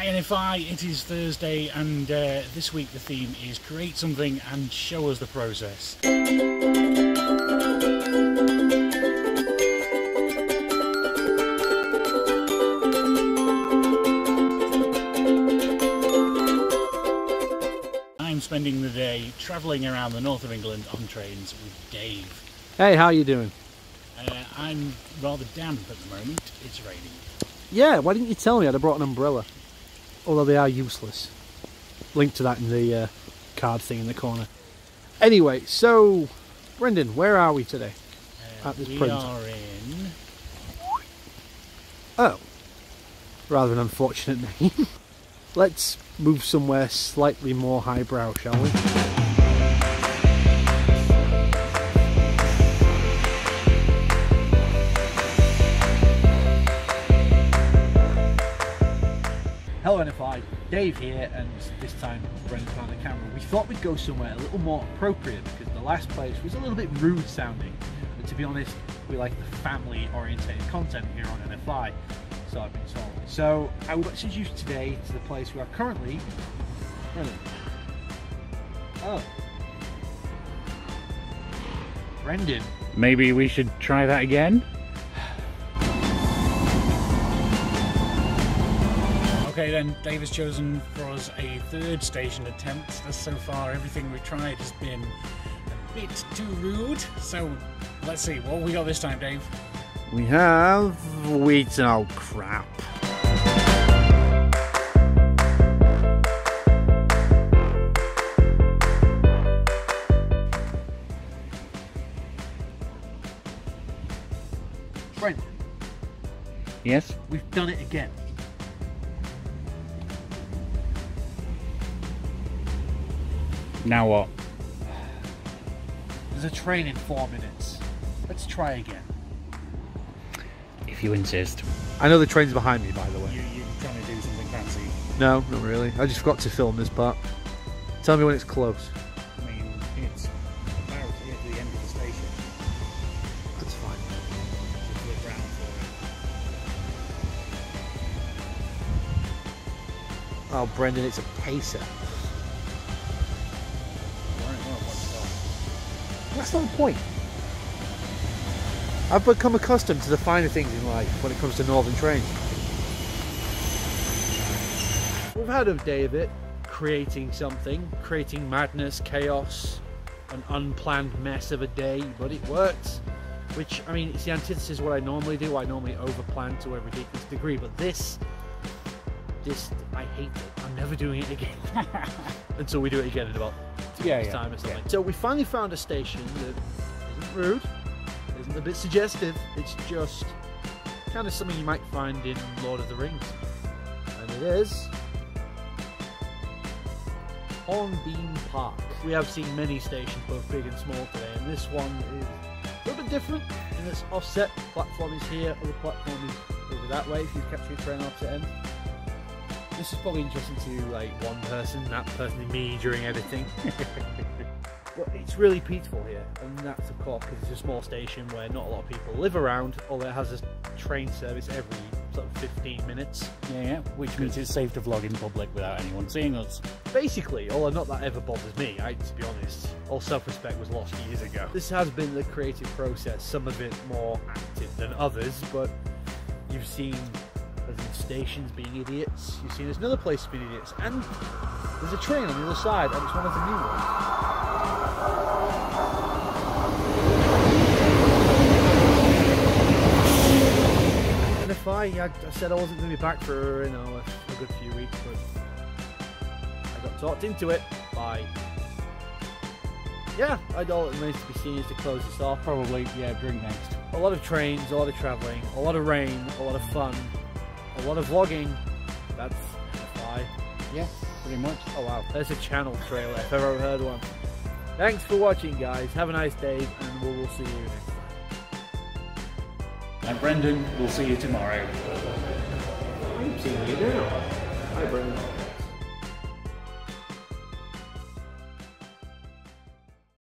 Hi NFI, it is Thursday and uh, this week the theme is create something and show us the process. I'm spending the day travelling around the north of England on trains with Dave. Hey, how are you doing? Uh, I'm rather damp at the moment, it's raining. Yeah, why didn't you tell me I'd have brought an umbrella? Although they are useless. Link to that in the uh, card thing in the corner. Anyway, so, Brendan, where are we today? Uh, At this we print. are in Oh, rather an unfortunate name. Let's move somewhere slightly more highbrow, shall we? NFI, Dave here, and this time Brendan behind the camera. We thought we'd go somewhere a little more appropriate because the last place was a little bit rude sounding. But to be honest, we like the family orientated content here on NFI, so I've been told. So I will introduce you today to the place we are currently. Oh. Brendan. Maybe we should try that again? Okay then, Dave has chosen for us a third station attempt. As so far, everything we've tried has been a bit too rude. So let's see, what have we got this time, Dave? We have Weeton oh crap. Brendan, Yes? we've done it again. Now what? There's a train in four minutes. Let's try again. If you insist. I know the train's behind me, by the way. You, you're trying to do something fancy. No, not really. I just forgot to film this part. Tell me when it's close. I mean, it's about here to the end of the station. That's fine. Just look round for Oh, Brendan, it's a pacer. That's not the point. I've become accustomed to the finer things in life when it comes to northern trains. We've had a day of it, creating something, creating madness, chaos, an unplanned mess of a day, but it worked. Which, I mean, it's the antithesis of what I normally do. I normally overplan to a ridiculous degree, but this, this, I hate it. I'm never doing it again. Until we do it again in about two Yeah, yeah, time or something. So we finally found a station that isn't rude, isn't a bit suggestive. It's just kind of something you might find in Lord of the Rings, and it is Hornbeam Park. We have seen many stations, both big and small today, and this one is a little bit different in its offset. Platform is here, other platform is over that way. If you capture your train opposite end. This is probably interesting to like one person, that person me during editing. But it's really peaceful here, and that's of course because it's a small station where not a lot of people live around, although it has a train service every sort of 15 minutes. Yeah, yeah, which means it's safe to vlog in public without anyone seeing us. Basically, although not that ever bothers me, I, to be honest, all self-respect was lost years ago. This has been the creative process, some of it more active than others, but you've seen in stations being idiots, you've seen there's another place being idiots, and there's a train on the other side, and it's one of the new ones. And if I, I, I said I wasn't going to be back for you know a, a good few weeks, but I got talked into it by. Yeah, I'd all it remains to be seen is to close this off. Probably, yeah, drink next. A lot of trains, a lot of travelling, a lot of rain, a lot of fun, a lot of vlogging. That's FI. Yeah, pretty much. Oh wow, there's a channel trailer if I've ever heard one. Thanks for watching, guys. Have a nice day, and we will see you next time. And Brendan, we'll see you tomorrow. I'm seeing you now. Hi, Brendan.